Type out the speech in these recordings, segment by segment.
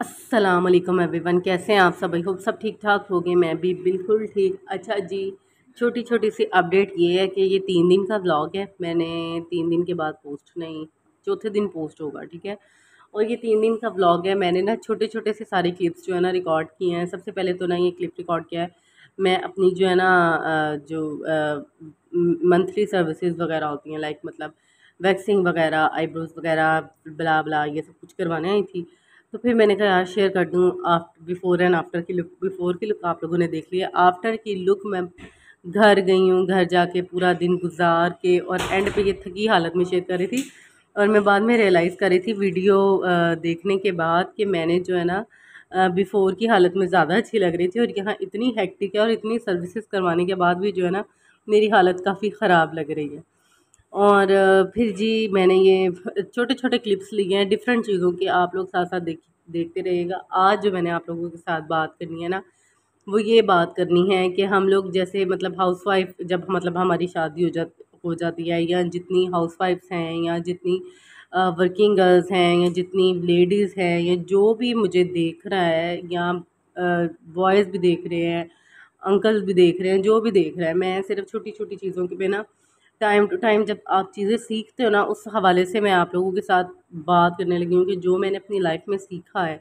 वालेकुम एवरीवन, कैसे हैं आप सब? आई होप सब ठीक ठाक हो गए मैं भी बिल्कुल ठीक। अच्छा जी छोटी छोटी सी अपडेट ये है कि ये तीन दिन का व्लॉग है। मैंने तीन दिन के बाद पोस्ट नहीं, चौथे दिन पोस्ट होगा, ठीक है? और ये तीन दिन का व्लॉग है। मैंने ना छोटे छोटे से सारे क्लिप्स जो है ना रिकॉर्ड किए हैं। सबसे पहले तो ना ये क्लिप रिकॉर्ड किया है। मैं अपनी जो है ना जो मंथली सर्विसेज़ वगैरह होती हैं लाइक मतलब वैक्सिंग वगैरह आईब्रोज वगैरह ब्ला ब्ला ये सब कुछ करवाने आई थी। तो फिर मैंने कहा, यार शेयर कर दूँ आफ्टर बिफ़ोर एंड आफ्टर की लुक बिफ़ोर की लुक आप लोगों ने देख लिया। आफ्टर की लुक मैं घर गई हूँ, घर जाके पूरा दिन गुजार के और एंड पे ये थकी हालत में शेयर कर रही थी और मैं बाद में रियलाइज़ कर रही थी वीडियो देखने के बाद कि मैंने जो है ना बिफ़ोर की हालत में ज़्यादा अच्छी लग रही थी और यहाँ इतनी हेक्टिक है और इतनी सर्विसेज़ करवाने के बाद भी जो है ना, मेरी हालत काफ़ी ख़राब लग रही है। और फिर जी मैंने ये छोटे छोटे क्लिप्स लिए हैं डिफरेंट चीज़ों के आप लोग साथ साथ देख, देखते रहिएगा। आज जो मैंने आप लोगों के साथ बात करनी है ना, वो ये बात करनी है कि हम लोग जैसे मतलब हाउस वाइफ जब मतलब हमारी शादी हो जा हो जाती है या जितनी हाउस वाइफ्स हैं या जितनी वर्किंग गर्ल्स हैं या जितनी लेडीज़ हैं या जो भी मुझे देख रहा है या बॉयज़ भी देख रहे हैं अंकल्स भी देख रहे हैं, जो भी देख रहा है, मैं सिर्फ़ छोटी छोटी चीज़ों के बिना टाइम टू टाइम जब आप चीज़ें सीखते हो ना, उस हवाले से मैं आप लोगों के साथ बात करने लगी हूँ कि जो मैंने अपनी लाइफ में सीखा है,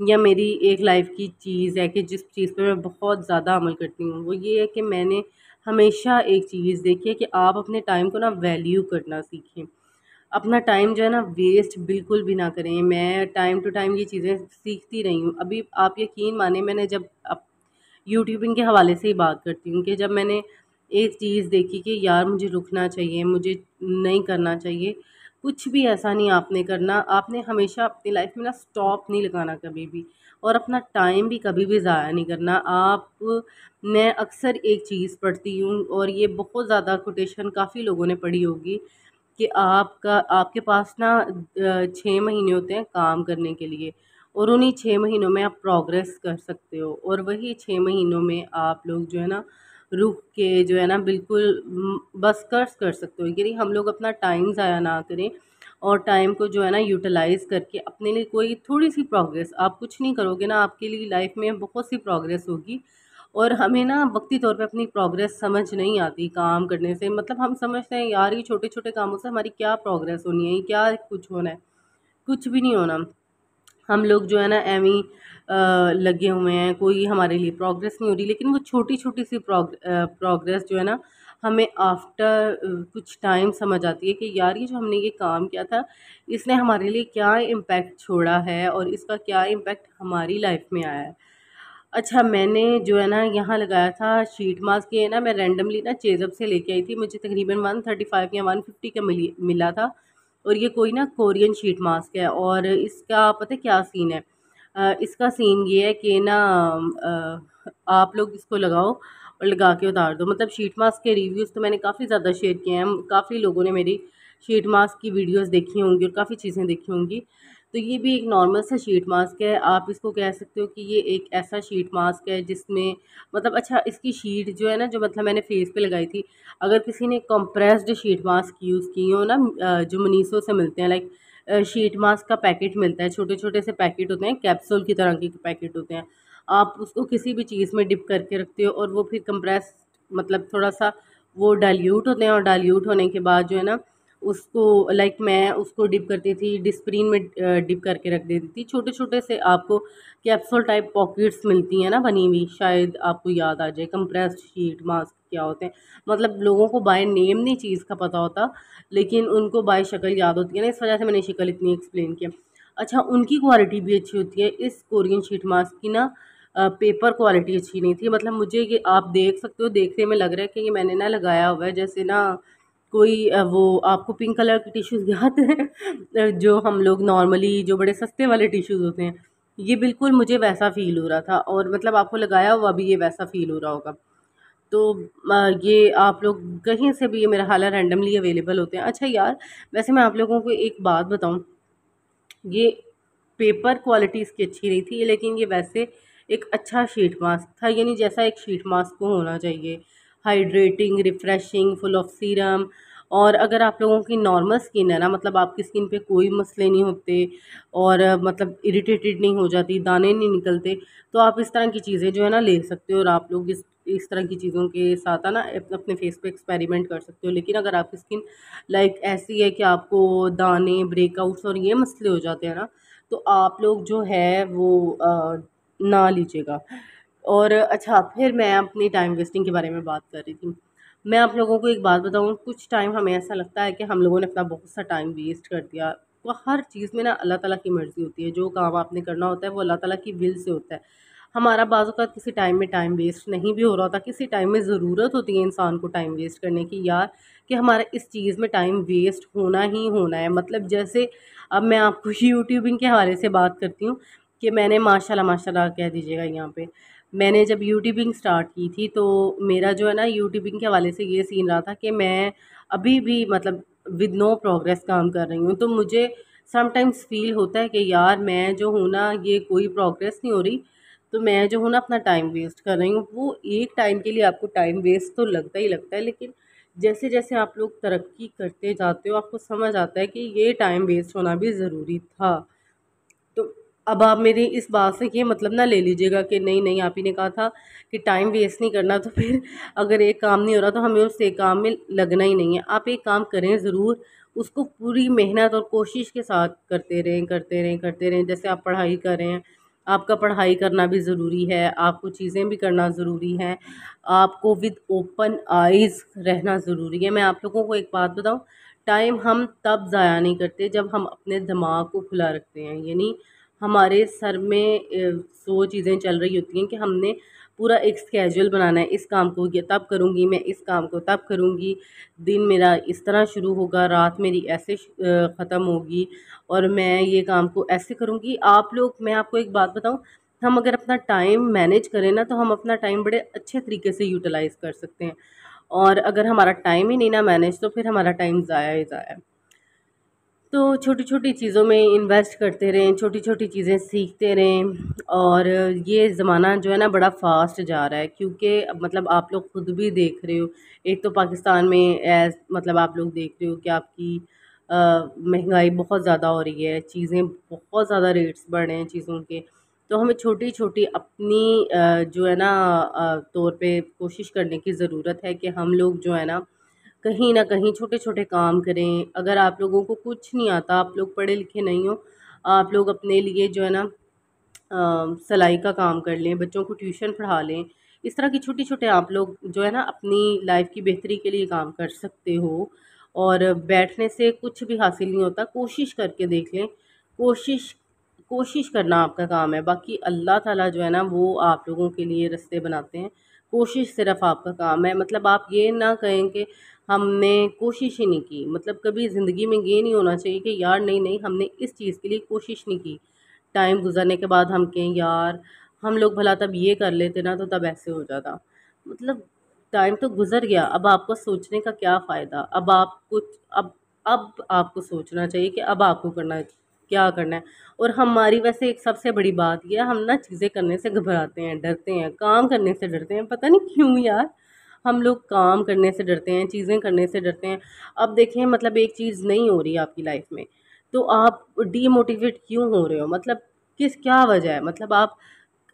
या मेरी एक लाइफ की चीज़ है कि जिस चीज़ पर मैं बहुत ज़्यादा अमल करती हूँ, वो ये है कि मैंने हमेशा एक चीज़ देखी है कि आप अपने टाइम को ना वैल्यू करना सीखें। अपना टाइम जो है ना वेस्ट बिल्कुल भी ना करें। मैं टाइम टू टाइम ये चीज़ें सीखती रही हूँ। अभी आप यकीन माने, मैंने जब यूट्यूबिंग के हवाले से ही बात करती हूँ कि जब मैंने एक चीज़ देखी कि यार मुझे रुकना चाहिए, मुझे नहीं करना चाहिए। कुछ भी ऐसा नहीं आपने करना। आपने हमेशा अपनी लाइफ में ना स्टॉप नहीं लगाना कभी भी और अपना टाइम भी कभी भी ज़ाया नहीं करना। आप, मैं अक्सर एक चीज़ पढ़ती हूँ और ये बहुत ज़्यादा कोटेशन काफ़ी लोगों ने पढ़ी होगी कि आपका, आपके पास ना छः महीने होते हैं काम करने के लिए और उन्हीं छः महीनों में आप प्रोग्रेस कर सकते हो और वही छः महीनों में आप लोग जो है ना रुक के जो है ना बिल्कुल बस कर्स कर सकते हो। यानी हम लोग अपना टाइम ज़ाया ना करें और टाइम को जो है ना यूटिलाइज़ करके अपने लिए कोई थोड़ी सी प्रोग्रेस आप कुछ नहीं करोगे ना, आपके लिए लाइफ में बहुत सी प्रोग्रेस होगी और हमें ना वक्ती तौर पे अपनी प्रोग्रेस समझ नहीं आती काम करने से। मतलब हम समझते हैं, यार ये छोटे छोटे कामों से हमारी क्या प्रोग्रेस होनी है क्या कुछ होना है? कुछ भी नहीं होना। हम लोग जो है ना, एवं लगे हुए हैं, कोई हमारे लिए प्रोग्रेस नहीं हो रही, लेकिन वो छोटी छोटी सी प्रोग प्रोग्रेस जो है ना, हमें आफ्टर कुछ टाइम समझ आती है कि यार, ये जो हमने ये काम किया था, इसने हमारे लिए क्या इम्पेक्ट छोड़ा है और इसका क्या इम्पेक्ट हमारी लाइफ में आया है। अच्छा मैंने जो है ना, यहाँ लगाया था शीट मास्क ये ना, मैं रैंडमली ना चेज़अप से लेके आई थी, मुझे तकरीबन वन थर्टी फाइव या वन फिफ्टी का मिली, मिला था, और ये कोई ना कोरियन शीट मास्क है, और इसका पता है क्या सीन है? इसका सीन ये है कि ना आप लोग इसको लगाओ और लगा के उतार दो। मतलब शीट मास्क के रिव्यूज़ तो मैंने काफ़ी ज़्यादा शेयर किए हैं। काफ़ी लोगों ने मेरी शीट मास्क की वीडियोस देखी होंगी और काफ़ी चीज़ें देखी होंगी। तो ये भी एक नॉर्मल सा शीट मास्क है। आप इसको कह सकते हो कि ये एक ऐसा शीट मास्क है जिसमें मतलब अच्छा इसकी शीट जो है ना, जो मतलब मैंने फेस पे लगाई थी, अगर किसी ने कंप्रेस्ड शीट मास्क यूज़ की हो ना जो मनीसो से मिलते हैं लाइक शीट मास्क का पैकेट मिलता है। छोटे छोटे से पैकेट होते हैं कैप्सूल की तरह के पैकेट होते हैं। आप उसको किसी भी चीज़ में डिप करके रखते हो और वो फिर कंप्रेस मतलब थोड़ा सा वो डाइल्यूट होते हैं और डाइल्यूट होने के बाद जो है ना उसको लाइक मैं उसको डिप करती थी डिस्प्रीन में डिप करके रख देती थी। छोटे छोटे से आपको कैप्सूल टाइप पॉकेट्स मिलती हैं ना बनी हुई, शायद आपको याद आ जाए। कंप्रेस्ड शीट मास्क क्या होते हैं। मतलब लोगों को बाय नेम नहीं चीज़ का पता होता, लेकिन उनको बाय शक्ल याद होती है ना, इस वजह से मैंने शक्ल इतनी एक्सप्लेन किया। अच्छा उनकी क्वालिटी भी अच्छी होती है। इस कोरियन शीट मास्क की ना पेपर क्वालिटी अच्छी नहीं थी। मतलब मुझे ये आप देख सकते हो, देखने में लग रहा है कि ये मैंने ना लगाया हुआ है, जैसे ना कोई वो आपको पिंक कलर के टिश्यूज़ याद हैं जो हम लोग नॉर्मली जो बड़े सस्ते वाले टिश्यूज़ होते हैं, ये बिल्कुल मुझे वैसा फ़ील हो रहा था और मतलब आपको लगाया हुआ भी ये वैसा फ़ील हो रहा होगा। तो ये आप लोग कहीं से भी ये मेरा हाल रैंडमली अवेलेबल होते हैं। अच्छा यार, वैसे मैं आप लोगों को एक बात बताऊँ, ये पेपर क्वालिटी इसकी अच्छी नहीं थी, लेकिन ये वैसे एक अच्छा शीट मास्क था, यानी जैसा एक शीट मास्क को होना चाहिए। Hydrating refreshing full of serum और अगर आप लोगों की नॉर्मल स्किन है ना मतलब आपकी स्किन पे कोई मसले नहीं होते और मतलब इरिटेटेड नहीं हो जाती दाने नहीं निकलते तो आप इस तरह की चीज़ें जो है ना ले सकते हो और आप लोग इस इस तरह की चीज़ों के साथ है ना अपने फेस पे एक्सपेरिमेंट कर सकते हो। लेकिन अगर आपकी स्किन लाइक ऐसी है कि आपको दाने ब्रेकआउट्स और ये मसले हो जाते हैं ना तो आप लोग जो है वो आ, ना लीजिएगा। और अच्छा फिर मैं अपनी टाइम वेस्टिंग के बारे में बात कर रही थी। मैं आप लोगों को एक बात बताऊँ, कुछ टाइम हमें ऐसा लगता है कि हम लोगों ने अपना बहुत सा टाइम वेस्ट कर दिया। तो हर चीज़ में ना अल्लाह ताला की मर्ज़ी होती है। जो काम आपने करना होता है, वो अल्लाह ताला की विल से होता है। हमारा बाज़ का किसी टाइम में टाइम वेस्ट नहीं भी हो रहा होता। किसी टाइम में ज़रूरत होती है इंसान को टाइम वेस्ट करने की। यार, कि हमारा इस चीज़ में टाइम वेस्ट होना ही होना है। मतलब जैसे, अब मैं आपको यूट्यूबिंग के हवाले से बात करती हूँ कि मैंने माशाल्लाह माशाल्लाह कह दीजिएगा यहाँ पे। मैंने जब यूट्यूबिंग स्टार्ट की थी तो मेरा जो है ना यूट्यूबिंग के हवाले से ये सीन रहा था कि मैं अभी भी मतलब विद नो प्रोग्रेस काम कर रही हूँ। तो मुझे समटाइम्स फ़ील होता है कि यार मैं जो हूँ ना, ये कोई प्रोग्रेस नहीं हो रही। तो मैं जो हूँ ना, अपना टाइम वेस्ट कर रही हूँ। वो एक टाइम के लिए आपको टाइम वेस्ट तो लगता ही लगता है, लेकिन जैसे जैसे आप लोग तरक्की करते जाते हो, आपको समझ आता है कि ये टाइम वेस्ट होना भी ज़रूरी था। अब आप मेरी इस बात से ये मतलब ना ले लीजिएगा कि नहीं नहीं, आप ही ने कहा था कि टाइम वेस्ट नहीं करना तो फिर अगर एक काम नहीं हो रहा तो हमें उस एक काम में लगना ही नहीं है। आप एक काम करें ज़रूर, उसको पूरी मेहनत और कोशिश के साथ करते रहें करते रहें करते रहें। जैसे आप पढ़ाई कर रहे हैं, आपका पढ़ाई करना भी ज़रूरी है, आपको चीज़ें भी करना ज़रूरी है, आपको विद ओपन आइज़ रहना ज़रूरी है। मैं आप लोगों को एक बात बताऊँ टाइम हम तब ज़ाया नहीं करते जब हम अपने दिमाग को खुला रखते हैं, यानी हमारे सर में सौ चीज़ें चल रही होती हैं कि हमने पूरा एक स्केजुअल बनाना है, इस काम को ये तब करूँगी, मैं इस काम को तब करूँगी, दिन मेरा इस तरह शुरू होगा, रात मेरी ऐसे ख़त्म होगी और मैं ये काम को ऐसे करूँगी। आप लोग, मैं आपको एक बात बताऊँ, हम अगर अपना टाइम मैनेज करें ना तो हम अपना टाइम बड़े अच्छे तरीके से यूटिलाइज़ कर सकते हैं। और अगर हमारा टाइम ही नहीं ना मैनेज तो फिर हमारा टाइम ज़ाया ही ज़ाया तो छोटी छोटी चीज़ों में इन्वेस्ट करते रहें छोटी छोटी चीज़ें सीखते रहें और ये ज़माना जो है ना बड़ा फास्ट जा रहा है क्योंकि मतलब आप लोग खुद भी देख रहे हो। एक तो पाकिस्तान में एज मतलब आप लोग देख रहे हो कि आपकी महँगाई बहुत ज़्यादा हो रही है, चीज़ें बहुत ज़्यादा रेट्स बढ़ हैं चीज़ों के। तो हमें छोटी छोटी अपनी जो है ना तौर पे कोशिश करने की ज़रूरत है कि हम लोग जो है ना कहीं ना कहीं छोटे छोटे काम करें। अगर आप लोगों को कुछ नहीं आता, आप लोग पढ़े लिखे नहीं हो, आप लोग अपने लिए जो है ना सिलाई का काम कर लें, बच्चों को ट्यूशन पढ़ा लें, इस तरह की छोटी छोटे आप लोग जो है ना, अपनी लाइफ की बेहतरी के लिए काम कर सकते हो। और बैठने से कुछ भी हासिल नहीं होता, कोशिश करके देख लें। कोशिश कोशिश करना आपका काम है। बाकी अल्लाह ताला जो है ना, वो आप लोगों के लिए रास्ते बनाते हैं। कोशिश सिर्फ़ आपका काम है। मतलब आप ये ना कहें कि हमने कोशिश ही नहीं की। मतलब कभी ज़िंदगी में ये नहीं होना चाहिए कि यार नहीं नहीं, हमने इस चीज़ के लिए कोशिश नहीं की। टाइम गुजरने के बाद हम कहें, यार, हम लोग भला तब ये कर लेते ना तो तब ऐसे हो जाता। मतलब टाइम तो गुज़र गया। अब आपको सोचने का क्या फ़ायदा? अब आप कुछ, अब अब आपको सोचना चाहिए कि अब आपको करना क्या करना है? और हमारी वैसे एक सबसे बड़ी बात यह हम ना चीज़ें करने से घबराते हैं, डरते हैं, काम करने से डरते हैं। पता नहीं क्यों यार हम लोग काम करने से डरते हैं, चीज़ें करने से डरते हैं। अब देखें मतलब एक चीज़ नहीं हो रही आपकी लाइफ में तो आप डीमोटिवेट क्यों हो रहे हो? मतलब किस, क्या वजह है? मतलब आप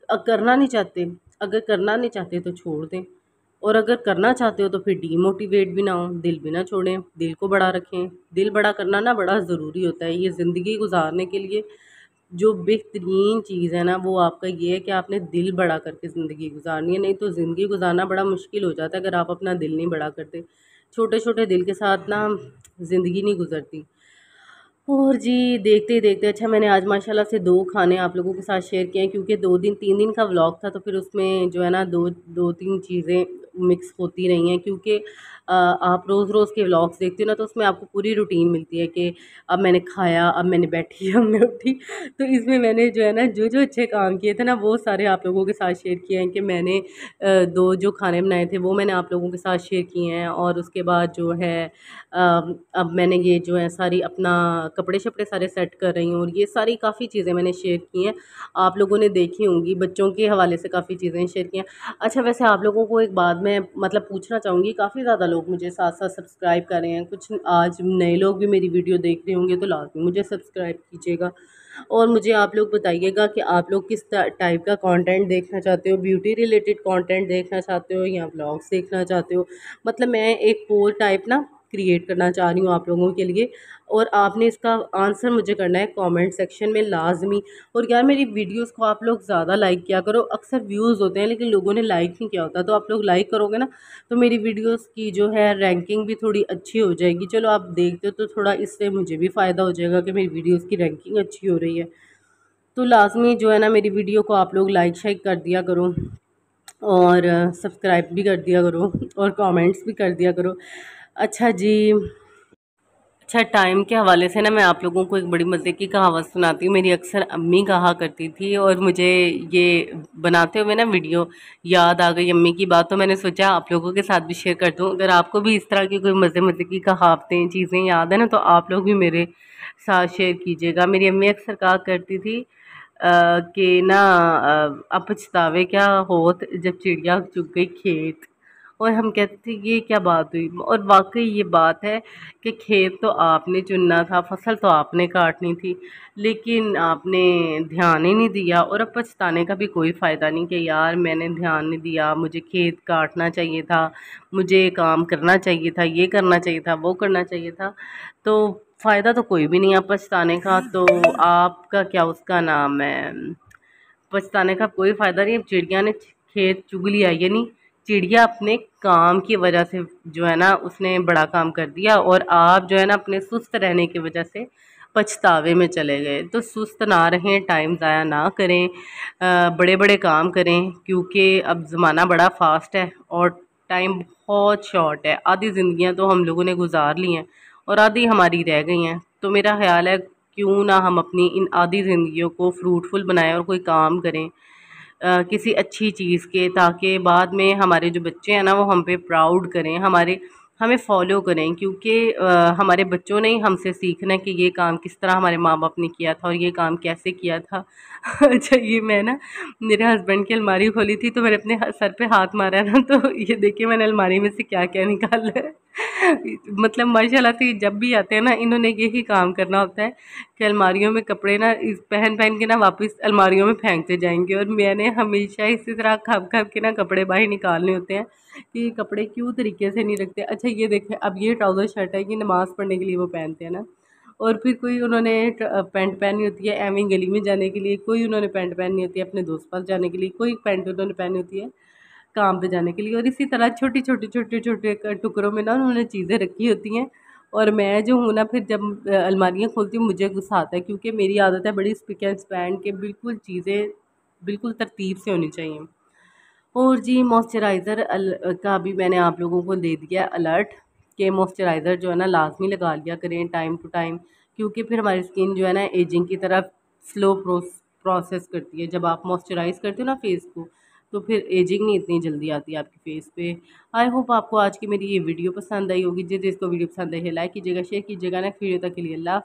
करना नहीं चाहते। अगर करना नहीं चाहते तो छोड़ दें, और अगर करना चाहते हो तो फिर डीमोटिवेट भी ना हो, दिल भी ना छोड़ें, दिल को बड़ा रखें। दिल बड़ा करना ना बड़ा ज़रूरी होता है, ये ज़िंदगी गुजारने के लिए। जो बेहतरीन चीज़ है ना, वो आपका ये है कि आपने दिल बड़ा करके ज़िंदगी गुजारनी है। नहीं तो ज़िंदगी गुजारना बड़ा मुश्किल हो जाता है अगर आप अपना दिल नहीं बड़ा करते। छोटे छोटे दिल के साथ ना ज़िंदगी नहीं गुजरती। और जी देखते ही देखते अच्छा मैंने आज माशाल्लाह से दो खाने आप लोगों के साथ शेयर किए हैं, क्योंकि दो दिन, तीन दिन का व्लॉग था तो फिर उसमें जो है ना, दो दो, तीन चीज़ें मिक्स होती रही हैं, क्योंकि आप रोज़ रोज़ के व्लॉग्स देखते हो ना तो उसमें आपको पूरी रूटीन मिलती है कि अब मैंने खाया, अब मैंने बैठी, अब मैं उठी। तो इसमें मैंने जो है ना जो जो अच्छे काम किए थे ना, वो सारे आप लोगों के साथ शेयर किए हैं कि मैंने दो जो खाने बनाए थे, वो मैंने आप लोगों के साथ शेयर किए हैं। और उसके बाद जो है अब मैंने ये जो है सारी अपना कपड़े शपड़े सारे सेट कर रही हूँ और ये सारी काफ़ी चीज़ें मैंने शेयर की हैं। आप लोगों ने देखी होंगी, बच्चों के हवाले से काफ़ी चीज़ें शेयर की हैं। अच्छा वैसे आप लोगों को एक बात मैं मतलब पूछना चाहूँगी, काफ़ी ज़्यादा लोग मुझे साथ साथ सब्सक्राइब कर रहे हैं। कुछ आज नए लोग भी मेरी वीडियो देख रहे होंगे तो लाजमी मुझे सब्सक्राइब कीजिएगा। और मुझे आप लोग बताइएगा कि आप लोग किस टाइप का कंटेंट देखना चाहते हो? ब्यूटी रिलेटेड कंटेंट देखना चाहते हो या ब्लॉग्स देखना चाहते हो? मतलब मैं एक पोल टाइप ना क्रिएट करना चाह रही हूँ आप लोगों के लिए। और आपने इसका आंसर मुझे करना है कमेंट सेक्शन में लाजमी। और यार मेरी वीडियोस को आप लोग ज़्यादा लाइक किया करो। अक्सर व्यूज़ होते हैं लेकिन लोगों ने लाइक नहीं किया होता। तो आप लोग लाइक करोगे ना तो मेरी वीडियोस की जो है रैंकिंग भी थोड़ी अच्छी हो जाएगी। चलो आप देखते हो तो थोड़ा इससे मुझे भी फ़ायदा हो जाएगा कि मेरी वीडियोज़ की रैंकिंग अच्छी हो रही है। तो लाजमी जो है ना मेरी वीडियो को आप लोग लाइक शाइक कर दिया करो। और सब्सक्राइब भी कर दिया करो। और कमेंट्स भी कर दिया करो। अच्छा जी। अच्छा टाइम के हवाले से ना मैं आप लोगों को एक बड़ी मज़े की कहावत सुनाती हूँ। मेरी अक्सर अम्मी कहा करती थी और मुझे ये बनाते हुए ना वीडियो याद आ गई अम्मी की बात तो मैंने सोचा आप लोगों के साथ भी शेयर कर दूँ। अगर आपको भी इस तरह की कोई मज़े मज़े की कहावतें, चीज़ें याद है ना तो आप लोग भी मेरे साथ शेयर कीजिएगा। मेरी अम्मी अक्सर कहा करती थी कि ना अब पछतावे क्या होत जब चिड़िया चुग गई खेत? और हम कहते थे, ये क्या बात हुई? और वाकई ये बात है कि खेत तो आपने चुनना था, फ़सल तो आपने काटनी थी, लेकिन आपने ध्यान ही नहीं दिया और अब पछताने का भी कोई फ़ायदा नहीं कि यार मैंने ध्यान नहीं दिया, मुझे खेत काटना चाहिए था, मुझे काम करना चाहिए था, ये करना चाहिए था, वो करना चाहिए था। तो फ़ायदा तो कोई भी नहीं है पछताने का तो आपका क्या उसका नाम है? पछताने का कोई फ़ायदा नहीं, अब चिड़िया ने खेत चुग लिया, ये नहीं चिड़िया अपने काम की वजह से जो है ना उसने बड़ा काम कर दिया और आप जो है ना अपने सुस्त रहने की वजह से पछतावे में चले गए। तो सुस्त ना रहें टाइम ज़ाया ना करें आ, बड़े बड़े काम करें क्योंकि अब ज़माना बड़ा फास्ट है और टाइम बहुत शॉर्ट है। आधी ज़िंदियाँ तो हम लोगों ने गुजार ली हैं और आधी हमारी रह गई हैं। तो मेरा ख्याल है क्यों ना हम अपनी इन आधी ज़िंदगियों को फ्रूटफुल बनाएँ और कोई काम करें। किसी अच्छी चीज़ के, ताकि बाद में हमारे जो बच्चे हैं ना, वो हम पे प्राउड करें, हमारे हमें फॉलो करें, क्योंकि हमारे बच्चों ने हमसे सीखना कि ये काम किस तरह हमारे माँ बाप ने किया था और ये काम कैसे किया था। अच्छा ये मैं ना, मेरे हस्बैंड की अलमारी खोली थी तो मैंने अपने सर पे हाथ मारा ना तो ये देखिए मैंने अलमारी में से क्या क्या निकाला है। मतलब माशाल्लाह से जब भी आते हैं ना, इन्होंने यही काम करना होता है कि अलमारियों में कपड़े ना, इस पहन पहन के ना वापस अलमारियों में फेंकते जाएँगे और मैंने हमेशा इसी तरह खप खप के ना कपड़े बाहर निकालने होते हैं। कि कपड़े क्यों तरीके से नहीं रखते अच्छा ये देखें, अब ये ट्राउज़र शर्ट है कि नमाज़ पढ़ने के लिए वो पहनते हैं ना। और फिर कोई उन्होंने पैंट पहनी होती है एवं गली में जाने के लिए, कोई उन्होंने पैंट पहनी होती है अपने दोस्त पास जाने के लिए, कोई पैंट उन्होंने पहनी होती है काम पे जाने के लिए। और इसी तरह छोटी छोटी, छोटे छोटे टुकड़ों में ना उन्होंने चीज़ें रखी होती हैं। और मैं जो हूँ ना, फिर जब अलमारियाँ खोलती हूँ, मुझे गुस्सा आता है, क्योंकि मेरी आदत है बड़ी स्पिक एंड स्पैन के बिल्कुल चीज़ें बिल्कुल तरतीब से होनी चाहिए। और जी मॉइस्चराइज़र का भी मैंने आप लोगों को दे दिया अलर्ट कि मॉइस्चराइज़र जो है ना लाजमी लगा लिया करें टाइम टू टाइम क्योंकि फिर हमारी स्किन जो है ना एजिंग की तरफ़ स्लो प्रोसेस करती है। जब आप मॉइस्चराइज़ करते हो ना फेस को तो फिर एजिंग नहीं इतनी जल्दी आती है आपके फेस पे। आई होप आपको आज की मेरी ये वीडियो पसंद आई होगी। जिस जिसको वीडियो पसंद आई है लाइक कीजिएगा शेयर कीजिएगा नेक्स्ट वीडियो तक के लिए अल्लाह